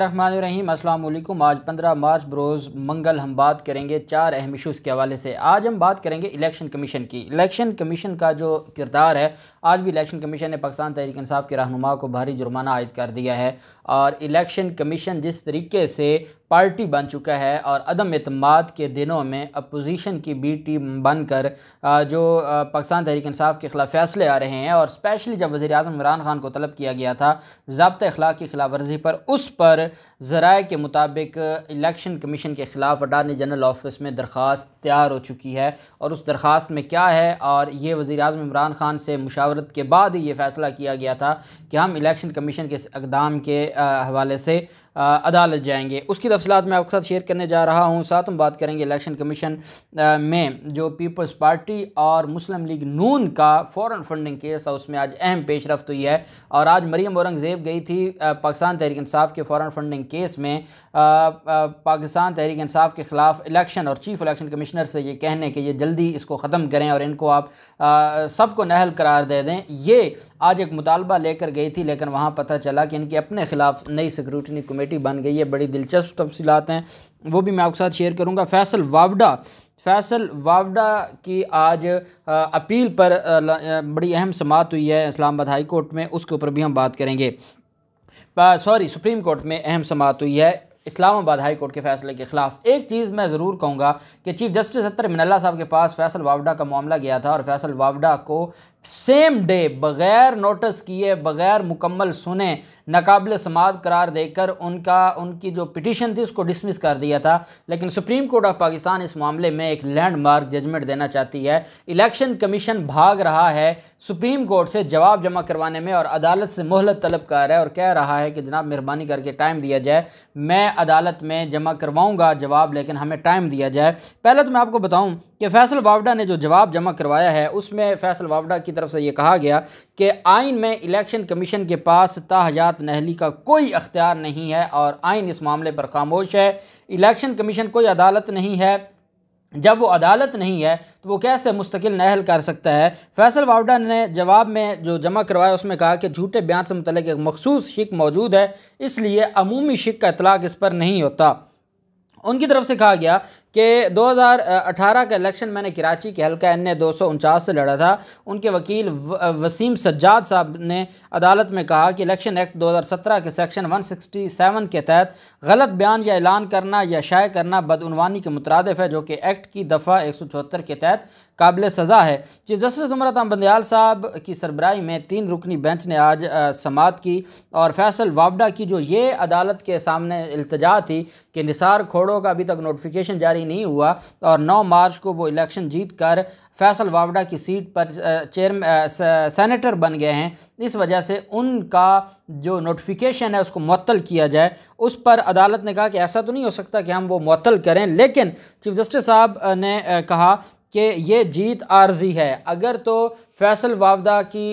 रहीम, अस्सलाम आज 15 मार्च बरोज़ मंगल हम बात करेंगे चार अहम इशूज़ के हवाले से। आज हम बात करेंगे इलेक्शन कमीशन की। इलेक्शन कमीशन का जो किरदार है, आज भी इलेक्शन कमीशन ने पाकिस्तान तहरीक इंसाफ के रहनुमा को भारी जुर्माना आयद कर दिया है। और इलेक्शन कमीशन जिस तरीके से पार्टी बन चुका है और अदम अतमाद के दिनों में अपोजिशन की बी टीम बनकर जो पाकिस्तान तहरीक इंसाफ के ख़िलाफ़ फ़ैसले आ रहे हैं और स्पेशली जब वज़ी अजम इमरान खान को तलब किया गया था, जबत अखलाक की खिलाफ वर्जी पर, उस पर ज़राए के मुताबिक इलेक्शन कमीशन के ख़िलाफ़ अटारनी जनरल ऑफ़िस में दरख्वास्त तैयार हो चुकी है और उस दरख्वास्त में क्या है और ये वज़ी अजम इमरान खान से मुशावरत के बाद ही ये फ़ैसला किया गया था कि हम इलेक्शन कमीशन के इस इकदाम के हवाले से अदालत जाएँगे। उसकी तफसलत मैं आपके साथ शेयर करने जा रहा हूँ। साथ हम बात करेंगे इलेक्शन कमीशन में, जो पीपल्स पार्टी और मुस्लिम लीग नून का फ़ौरन फंडिंग केस था, उसमें आज अहम पेश रफ्त हुई है। और आज मरीम औरंगज़ेब गई थी पाकिस्तान तहरीक इंसाफ के फ़ौरन फंडिंग केस में। पाकिस्तान तहरीक इंसाफ के ख़िलाफ़ इलेक्शन और चीफ़ इलेक्शन कमिश्नर से ये कहने कि ये जल्दी इसको ख़त्म करें और इनको आप सबको नहल करार दे दें। ये आज एक मुतालबा लेकर गई थी, लेकिन वहाँ पता चला कि इनके अपने ख़िलाफ़ नई सिक्योरिटी कमेटी कमेटी बन गई है, बड़ी दिलचस्प तफसीत हैं, वो भी मैं आपके साथ शेयर करूँगा। फैसल वावडा फैसल वावडा की आज अपील पर बड़ी अहम समात हुई है इस्लामाबाद हाई कोर्ट में, उसके ऊपर भी हम बात करेंगे। सॉरी, सुप्रीम कोर्ट में अहम समात हुई है इस्लामाबाद हाई कोर्ट के फैसले के खिलाफ। एक चीज़ मैं ज़रूर कहूँगा कि चीफ जस्टिस अतर मिनल्ला साहब के पास फैसल वावडा का मामला गया था और फैसल वावडा को सेम डे बग़ैर नोटिस किए, बग़ैर मुकम्मल सुने, नाकबिल समात करार देकर उनका, उनकी जो पिटिशन थी, उसको डिसमिस कर दिया था। लेकिन सुप्रीम कोर्ट ऑफ़ पाकिस्तान इस मामले में एक लैंडमार्क जजमेंट देना चाहती है। इलेक्शन कमीशन भाग रहा है सुप्रीम कोर्ट से जवाब जमा करवाने में और अदालत से मोहलत तलब कर रहा है और कह रहा है कि जनाब मेहरबानी करके टाइम दिया जाए। मैं अदालत में जमा करवाऊँगा जवाब, लेकिन हमें टाइम दिया जाए। पहले तो मैं आपको बताऊँ कि फैसल वावडा ने जो जवाब जमा करवाया है, उसमें फैसल वावडा की तरफ़ से ये कहा गया कि आइन में इलेक्शन कमीशन के पास ताहयात नहली का कोई अख्तियार नहीं है और आइन इस मामले पर खामोश है। इलेक्शन कमीशन कोई अदालत नहीं है। जब वो अदालत नहीं है तो वो कैसे मुस्तकिल नहल कर सकता है? फैसल वावडा ने जवाब में जो जमा करवाया, उसमें कहा कि झूठे बयान से मुतल एक मखसूस शिक मौजूद है, इसलिए अमूमी शिक का इतलाक़ इस पर नहीं होता। उनकी तरफ़ से कहा गया कि 2018 का इलेक्शन मैंने कराची के हल्का एन दो से लड़ा था। उनके वकील वसीम सज्जाद साहब ने अदालत में कहा कि इलेक्शन एक्ट 2017 के सेक्शन 167 के तहत गलत बयान या ऐलान करना या शाये करना बदनवानी के मुतरदफ है, जो कि एक्ट की दफ़ा एक सौ चौहत्तर के तहत काबिल सज़ा है। चीफ जस्टिस उमरत बंदयाल साहब की सरबराही में तीन रुकनी बेंच ने आज समात की और फैसल वावडा की जो ये अदालत के सामने अल्तजा थी कि निसार खोड़ों का अभी तक नोटिफिकेशन जारी जारी नहीं हुआ और 9 मार्च को वो इलेक्शन जीत कर फैसल वावडा की सीट पर चेयर सेनेटर बन गए हैं। इस वजह से उनका जो नोटिफिकेशन है उसको मअतल किया जाए। उस पर अदालत ने कहा कि ऐसा तो नहीं हो सकता कि हम वो मअतल करें, लेकिन चीफ जस्टिस साहब ने कहा कि ये जीत आर्जी है। अगर तो फैसल वावदा की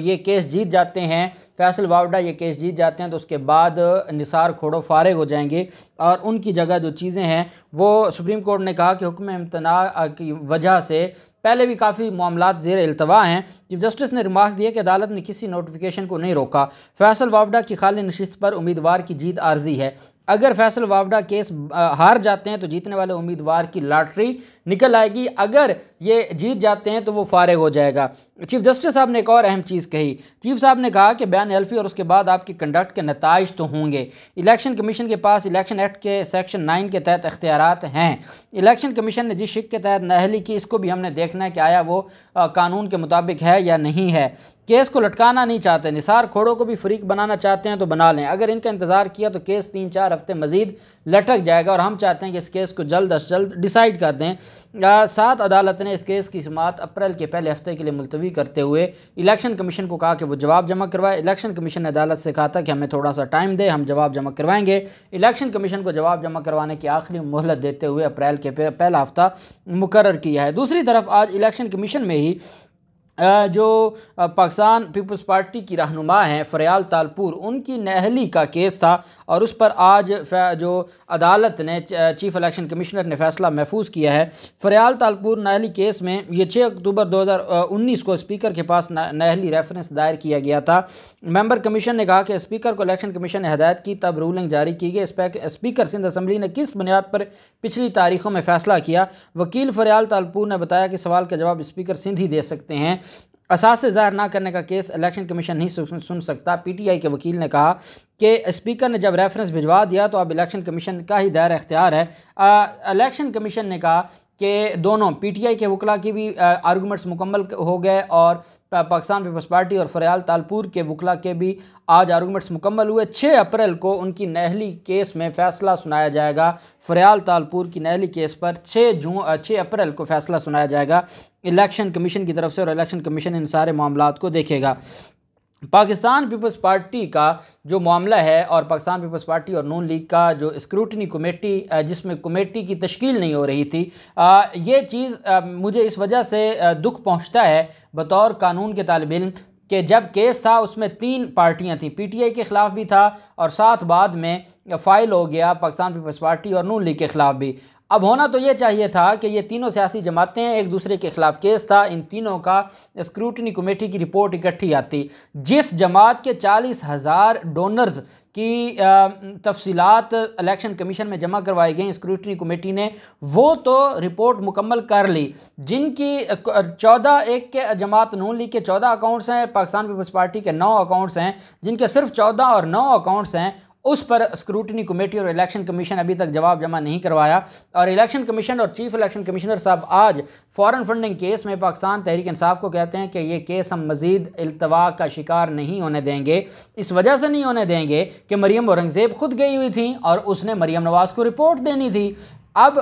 ये केस जीत जाते हैं, फैसल वावडा ये केस जीत जाते हैं तो उसके बाद निसार खोड़ो फारग हो जाएँगे और उनकी जगह जो चीज़ें हैं, वो सुप्रीम कोर्ट ने कहा कि हुक्म इम्तना की वजह से पहले भी काफ़ी मामला जेर अल्तवा हैं। चीफ जस्टिस ने रिमार्क दिया कि अदालत ने किसी नोटिफिकेशन को नहीं रोका। फैसल वावडा की खाली नशस्त पर उम्मीदवार की जीत आर्जी है। अगर फैसल वावडा केस हार जाते हैं तो जीतने वाले उम्मीदवार की लॉटरी निकल आएगी। अगर ये जीत जाते हैं तो वो फारग हो जाएगा। चीफ जस्टिस साहब ने एक और अहम चीज़ कही। चीफ साहब ने कहा कि बयान एल्फी और उसके बाद आपके कंडक्ट के नतज तो होंगे। इलेक्शन कमीशन के पास इलेक्शन एक्ट के सेक्शन नाइन के तहत अख्तियार हैं। इलेक्शन कमीशन ने जिस शिक के तहत नहली की, इसको भी हमने देखना है कि आया वो कानून के मुताबिक है या नहीं है। केस को लटकाना नहीं चाहते, निसार खोड़ों को भी फ्रीक बनाना चाहते हैं तो बना लें। अगर इनका इंतज़ार किया तो केस तीन चार हफ़्ते मज़ीद लटक जाएगा और हम चाहते हैं कि इस केस को जल्द अज जल्द डिसाइड कर दें। सात अदालत ने इस केस की समात अप्रैल के पहले हफ़्ते के लिए मुलतवी करते हुए इलेक्शन कमीशन को कहा कि वो जवाब जमा करवाए। इलेक्शन कमीशन ने अदालत से कहा था कि हमें थोड़ा सा टाइम दे, हम जवाब जमा करवाएँगे। इलेक्शन कमीशन को जवाब जमा करवाने की आखिरी मोहलत देते हुए अप्रैल के पहला हफ़्ता मुकर किया है। दूसरी तरफ़ आज इलेक्शन कमीशन में ही जो पाकिस्तान पीपल्स पार्टी की रहनुमा हैं, फ़रयाल तालपुर, उनकी नहली का केस था और उस पर आज जो अदालत ने चीफ इलेक्शन कमिश्नर ने फैसला महफूज किया है। फ़रयाल तालपुर नहली केस में ये छः अक्टूबर 2019 को स्पीकर के पास नहली रेफरेंस दायर किया गया था। मेंबर कमीशन ने कहा कि स्पीकर को इलेक्शन कमीशन ने हदायत की, तब रूलिंग जारी की गई। स्पीकर सिंध असम्बली ने किस बुनियाद पर पिछली तारीखों में फ़ैसला किया? वकील फ़रयाल तालपुर ने बताया कि सवाल का जवाब स्पीकर सिंध ही दे सकते हैं। असास ज़ाहिर ना करने का केस इलेक्शन कमीशन नहीं सुन, सुन सकता। पीटीआई के वकील ने कहा कि स्पीकर ने जब रेफरेंस भिजवा दिया तो अब इलेक्शन कमीशन का ही दायर अख्तियार है। इलेक्शन कमीशन ने कहा कि दोनों, पीटीआई के वकला की भी आर्गूमेंट्स मुकम्मल हो गए और पाकिस्तान पीपल्स पार्टी और फरयाल तालपुर के वकला के भी आज आर्गूमेंट्स मुकम्मल हुए। छः अप्रैल को उनकी नहली केस में फ़ैसला सुनाया जाएगा। फरयाल तालपुर की नहली केस पर छः जून छः अप्रैल को फ़ैसला सुनाया जाएगा। इलेक्शन कमीशन की तरफ़ से और इलेक्शन कमीशन इन सारे मामला को देखेगा। पाकिस्तान पीपल्स पार्टी का जो मामला है और पाकिस्तान पीपल्स पार्टी और नून लीग का जो स्क्रूटनी कमेटी जिसमें कमेटी की तश्कील नहीं हो रही थी ये चीज़ मुझे इस वजह से दुख पहुँचता है बतौर कानून के तालब इम कि जब केस था उसमें तीन पार्टियाँ थीं, पीटीआई के ख़िलाफ़ भी था और साथ बाद में फ़ाइल हो गया पाकिस्तान पीपल्स पार्टी और नून लीग के ख़िलाफ़ भी। अब होना तो ये चाहिए था कि ये तीनों सियासी जमातें एक दूसरे के ख़िलाफ़ केस था, इन तीनों का स्क्रूटनी कमेटी की रिपोर्ट इकट्ठी आती। जिस जमात के चालीस हज़ार डोनर्स की तफसीलात इलेक्शन कमीशन में जमा करवाई गई स्क्रूटनी कमेटी ने, वो तो रिपोर्ट मुकम्मल कर ली। जिनकी चौदह एक के जमात नून लीग के चौदह अकाउंट्स हैं, पाकिस्तान पीपल्स पार्टी के नौ अकाउंट्स हैं, जिनके सिर्फ़ चौदह और नौ अकाउंट्स हैं उस पर स्क्रूटनी कमेटी और इलेक्शन कमीशन अभी तक जवाब जमा नहीं करवाया। और इलेक्शन कमीशन और चीफ इलेक्शन कमिश्नर साहब आज फॉरेन फंडिंग केस में पाकिस्तान तहरीक इंसाफ को कहते हैं कि ये केस हम मजीद अल्तवा का शिकार नहीं होने देंगे। इस वजह से नहीं होने देंगे कि मरीम औरंगज़ेब खुद गई हुई थी और उसने मरीम नवाज़ को रिपोर्ट देनी थी। अब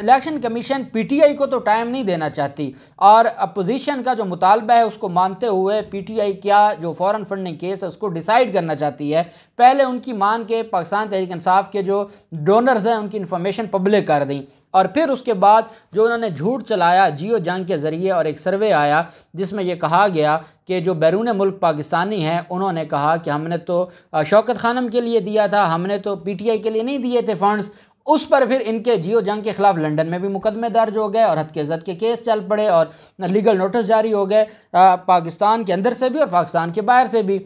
इलेक्शन कमीशन पीटीआई को तो टाइम नहीं देना चाहती और अपोजिशन का जो मुतालबा है उसको मानते हुए पीटीआई क्या जो फॉरेन फंडिंग केस है उसको डिसाइड करना चाहती है। पहले उनकी मान के पाकिस्तान तहरीक इंसाफ के जो डोनर्स हैं उनकी इन्फॉर्मेशन पब्लिक कर दी और फिर उसके बाद जो उन्होंने झूठ चलाया जियो जंग के ज़रिए और एक सर्वे आया जिसमें यह कहा गया कि जो बैरून मुल्क पाकिस्तानी हैं, उन्होंने कहा कि हमने तो शौकत खानम के लिए दिया था, हमने तो पीटीआई के लिए नहीं दिए थे फंड्स उस पर फिर इनके जियो जंग के खिलाफ लंदन में भी मुकदमे दर्ज हो गए और जद के केस चल पड़े और लीगल नोटिस जारी हो गए पाकिस्तान के अंदर से भी और पाकिस्तान के बाहर से भी।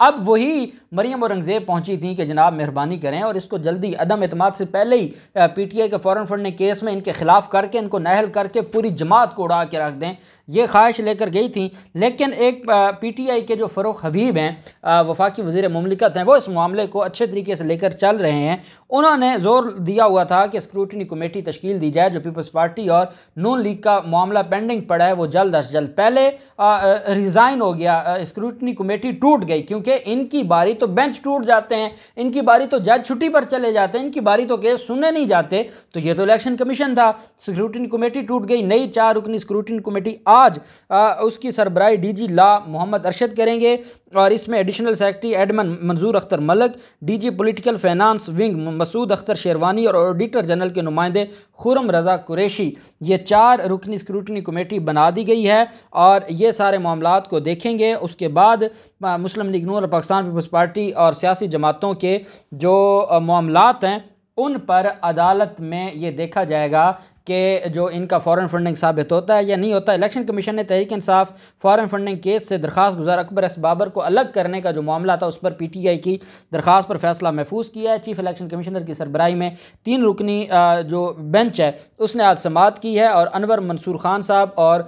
अब वही मरियम औरंगज़ेब पहुँची थी कि जनाब मेहरबानी करें और इसको जल्दी अदम अतमाद से पहले ही पीटीआई के फ़ौरन फंड ने केस में इनके ख़िलाफ़ करके, इनको नहल करके पूरी जमात को उड़ा के रख दें। ये ख्वाहिश लेकर गई थी, लेकिन एक पीटीआई के जो फ़रोख हबीब हैं वफाकी वज़ीर ममलिकत हैं, वो इस मामले को अच्छे तरीके से लेकर चल रहे हैं। उन्होंने ज़ोर दिया हुआ था कि स्क्रूटनी कमेटी तश्कील दी जाए, जो पीपल्स पार्टी और नून लीग का मामला पेंडिंग पड़ा है, वो जल्द अज जल्द पहले रिज़ाइन हो गया स्क्रूटनी कमेटी टूट गई, क्योंकि इनकी बारी तो बेंच टूट जाते हैं इनकी बारी तो जज छुट्टी पर चले जाते हैं इनकी बारी तो केस सुनने नहीं जाते। तो ये तो इलेक्शन कमीशन था। स्क्रूटनी कमेटी टूट गई नई चार रुकनी स्क्रूटनी कमेटी आज आ, उसकी सरबराही डीजी ला मोहम्मद अरशद करेंगे। और इसमें additional secretary admin Manzoor Akhtar Malik DG political finance wing Masood Akhtar Sherwani और ऑडिटर जनरल के नुमाइंदे खुरम रज़ा कुरैशी। ये चार रुकनी स्क्रूटनी कमेटी बना दी गई है और ये सारे मामला को देखेंगे। उसके बाद मुस्लिम लीग नूर पाकिस्तान पीपल्स पार्टी और सियासी जमातों के जो मामला हैं, उन पर अदालत में ये देखा जाएगा कि जो इनका फ़ॉरन फंडिंग साबित होता है या नहीं होता इलेक्शन कमीशन ने Tehreek Insaf foreign funding case से दरख्वास्त गुजार अकबर एस बाबर को अलग करने का जो मामला था, उस पर पी टी आई की दरख्वास्त पर फैसला महफूज किया है। चीफ इलेक्शन कमिश्नर की सरबराही में तीन रुकनी जो बेंच है, उसने आज समात की है और अनवर मंसूर खान साहब और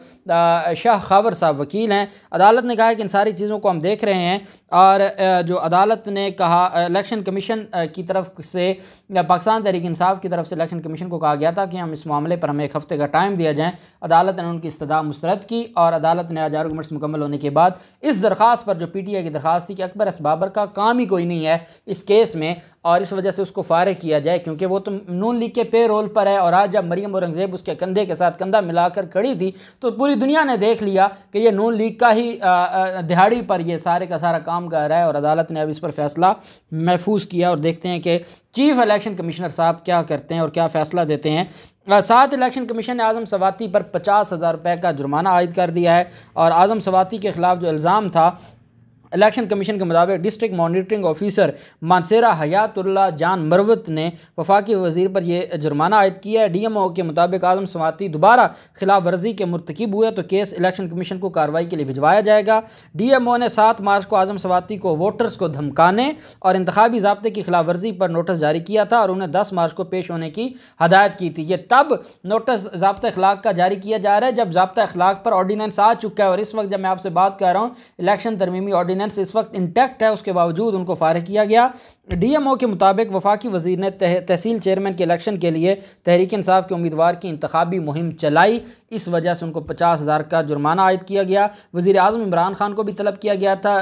शाह खावर साहब वकील हैं। अदालत ने कहा है कि इन सारी चीज़ों को हम देख रहे हैं और जो अदालत ने कहा इलेक्शन कमीशन की तरफ़ से पाकिस्तान तहरीक इंसाफ की तरफ़ से इलेक्शन कमीशन को कहा गया था कि हम इस मामले मामले पर हमें एक हफ़्ते का टाइम दिया जाए। अदालत ने उनकी इस्तः मुस्तरद की और अदालत ने आज आर्गूमेंट्स मुकम्मल होने के बाद इस दरख्वास्त पर जो पी टी आई की दरख्वास्त थी कि अकबर एस बाबर का काम ही कोई नहीं है इस केस में और इस वजह से उसको फारिग किया जाए, क्योंकि वो तो नून लीग के पे रोल पर है और आज जब मरीम औरंगज़ेब उसके कंधे के साथ कंधा मिलाकर खड़ी थी तो पूरी दुनिया ने देख लिया कि ये नून लीग का ही दिहाड़ी पर ये सारे का सारा काम कर रहा है और अदालत ने अब इस पर फैसला महफूज किया और देखते हैं कि चीफ इलेक्शन कमिश्नर साहब क्या करते हैं और क्या फ़ैसला देते हैं। साथ इलेक्शन कमीशन ने आज़म सवाती पर पचास हज़ार रुपये का जुर्माना आयद कर दिया है और आज़म सवाती के ख़िलाफ़ जो इल्ज़ाम था इलेक्शन कमीशन के मुताबिक district monitoring officer Mansehra Hayatullah Jan Marwat ने वफाकी वज़ीर पर यह जुर्माना आयद किया है। डी एम ओ के मुताबिक आज़म समाती दोबारा खिलाफ वर्जी के मरतकब हुए तो केस इलेक्शन कमीशन को कार्रवाई के लिए भिजवाया जाएगा। डी एम ओ ने सात मार्च को आज़म सवाती को वोटर्स को धमकाने और इंतबी जबते की खिलाफ वर्जी पर नोटिस जारी किया था और उन्हें दस मार्च को पेश होने की हदायत की थी। ये तब नोटिस जबत अखलाक का जारी किया जा रहा है, जब जबता अखलाक पर ऑर्डीनेंस आ चुका है। और इस वक्त जब मैं आपसे बात कर रहा हूँ इलेक्शन तरमीमी ऑर्डीनेंस ऑर्डीनेंस इस वक्त इंटैक्ट है उसके बावजूद उनको फारिग किया गया। डीएमओ के मुताबिक वफाकी वज़ीर ने तह, तहसील चेयरमैन के इलेक्शन के लिए तहरीक इंसाफ के उम्मीदवार की इंतबी मुहिम चलाई। इस वजह से उनको पचास हज़ार का जुर्माना आयद किया गया। वज़ी अजम इमरान खान को भी तलब किया गया था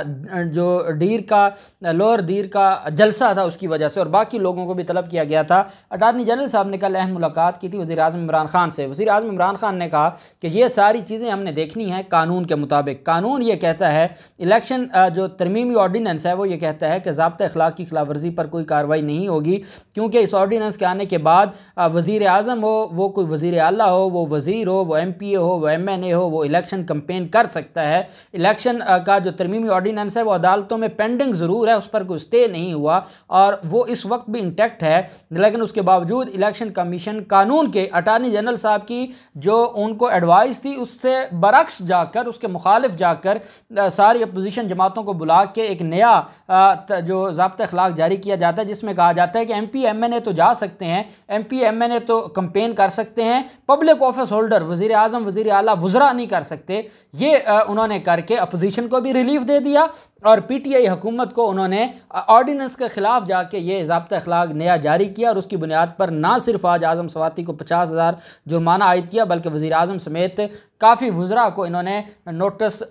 जो डीर का लोअर दीर का जलसा था उसकी वजह से और बाकी लोगों को भी तलब किया गया था। अटारनी जनरल साहब ने कल अहम मुलाकात की थी वज़ी अजम इमरान खान से। वज़ी अजम इमरान खान ने कहा कि ये सारी चीज़ें हमने देखनी है कानून के मुताबिक। कानून ये कहता है इलेक्शन जो तरमीमी ऑर्डीनेंस है, वो ये कहता है कि जबत अखलाक की खिलाफ वर्जी पर कोई कार्रवाई नहीं होगी, क्योंकि इस ऑर्डीनेंस के आने के बाद वज़ी अजम हो, वो कोई वज़ी अला हो, वो वज़ीर हो, वो एम पी ए हो, वो एम एन ए हो, वो इलेक्शन कंपेन कर सकता है। इलेक्शन का जो तरमीमी ऑर्डीनेंस है, वो अदालतों में पेंडिंग ज़रूर है, उस पर कोई स्टे नहीं हुआ और वो इस वक्त भी इंटैक्ट है। लेकिन उसके बावजूद इलेक्शन कमीशन कानून के अटारनी जनरल साहब की जो उनको एडवाइस थी, उससे बरक्स जाकर, उसके मुखालिफ जाकर सारी अपोजिशन जमातों को बुला के एक नया जो जबत अखलाक जारी किया जाता है, जिसमें कहा जाता है कि M P M N A तो जा सकते हैं M P M N A तो कंपेन कर सकते हैं पब्लिक ऑफ़िस होल्डर वजी अजम वजी अला वजरा नहीं कर सकते। ये उन्होंने करके अपोजिशन को भी रिलीफ दे दिया। और पी टी आई हुकूमत को उन्होंने ऑर्डिनेंस के ख़िलाफ़ जाके ये जबत अखलाक नया जारी किया और उसकी बुनियाद पर ना सिर्फ़ आज आज़म सवाती को पचास हज़ार जुर्माना आयद किया, बल्कि वज़ी अजम समेत काफ़ी वज़रा को इन्होंने नोटिस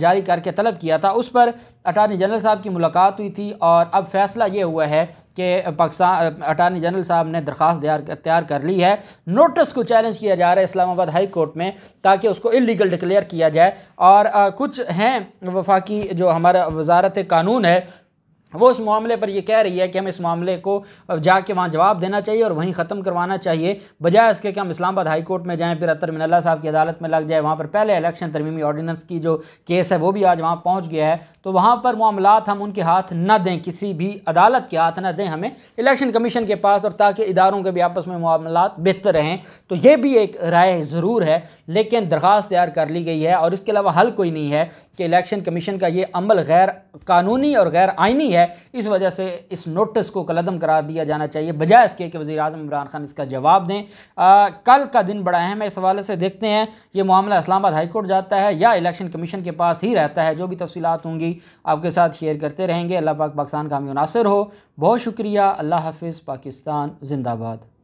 जारी करके तलब किया था। उस पर अटारनी जनरल साहब की मुलाकात हुई थी और अब फैसला ये हुआ है कि पाकिस्तान अटारनी जनरल साहब ने दरख्वास्त तैयार कर ली है। नोटिस को चैलेंज किया जा रहा है इस्लामाबाद हाई कोर्ट में ताकि उसको इलीगल डिक्लेयर किया जाए। और आ, कुछ हैं वफाकी जो हमारा वजारत कानून है वो उस मामले पर ये कह रही है कि हम इस मामले को जाके वहाँ जवाब देना चाहिए और वहीं ख़त्म करवाना चाहिए। बजाय इसके कि हम इस्लामाबाद हाई कोर्ट में जाएँ, फिर अतर मिनल्ला साहब की अदालत में लग जाए, वहाँ पर पहले इलेक्शन तरमीमी ऑर्डीनेंस की जो केस है, वो भी आज वहाँ पहुँच गया है। तो वहाँ पर मामला हम उनके हाथ न दें, किसी भी अदालत के हाथ न दें, हमें इलेक्शन कमीशन के पास और ताकि इदारों के भी आपस में मामला बेहतर रहें। तो ये भी एक राय ज़रूर है, लेकिन दरख्वास्त तैयार कर ली गई है और इसके अलावा हल कोई नहीं है कि इलेक्शन कमीशन का ये अमल गैर कानूनी और गैर आइनी है। इस वजह से इस नोटिस को कलदम करार दिया जाना चाहिए। बजाय इसके कि वजी अजम इमरान खान इसका जवाब दें। आ, कल का दिन बड़ा अहम है। इस हवाले से देखते हैं ये मामला इस्लामाबाद हाईकोर्ट जाता है या इलेक्शन कमीशन के पास ही रहता है। जो भी तफसीत होंगी आपके साथ शेयर करते रहेंगे। अल्लाह पाक पाकिस्तान का नासिर हो। बहुत शुक्रिया। अल्लाह हाफिज़। पाकिस्तान जिंदाबाद।